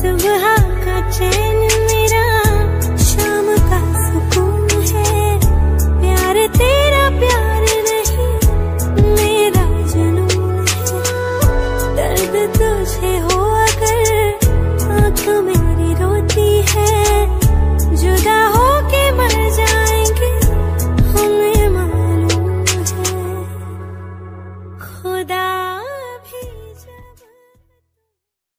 सुबह का चैन मेरा, शाम का सुकून है। प्यार तेरा प्यार नहीं, मेरा जुनून है। दर्द तुझे हो अगर आँख मेरी रोती है। जुदा हो के मर जाएँगे, हमें मालूम है। खुदा